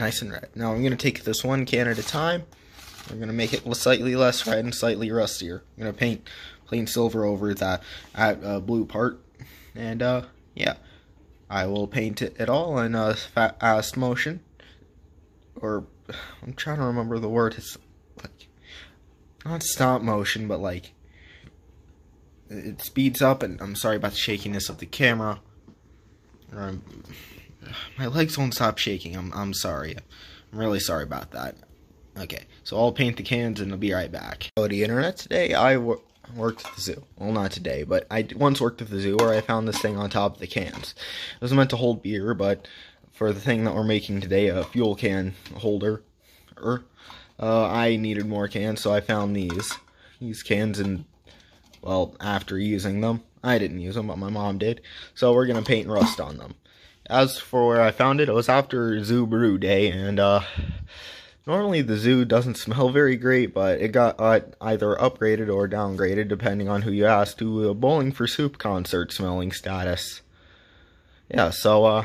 nice and red. Now I'm going to take this one can at a time. I'm going to make it slightly less red and slightly rustier. I'm going to paint plain silver over that uh, blue part. And, uh, yeah. I will paint it, all in a fast motion. Or, I'm trying to remember the word. It's like, not stop motion, but like, it speeds up, and I'm sorry about the shakiness of the camera. My legs won't stop shaking. I'm I'm sorry. I'm really sorry about that. Okay, so I'll paint the cans and I'll be right back. Oh, the internet today. I wor worked at the zoo. Well, not today, but I once worked at the zoo where I found this thing on top of the cans. It was meant to hold beer, but for the thing that we're making today, a fuel can holder, er, uh, I needed more cans, so I found these. These cans and well, after using them. I didn't use them, but my mom did. So we're going to paint rust on them. As for where I found it, it was after Zoo Brew Day, and uh, normally the zoo doesn't smell very great, but it got uh, either upgraded or downgraded, depending on who you ask, to a Bowling for Soup concert smelling status. Yeah, so uh,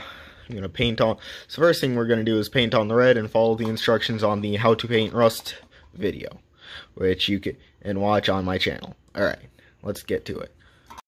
I'm to paint on... So first thing we're to do is paint on the red and follow the instructions on the How to Paint Rust video, which you can and watch on my channel. Alright let's get to it.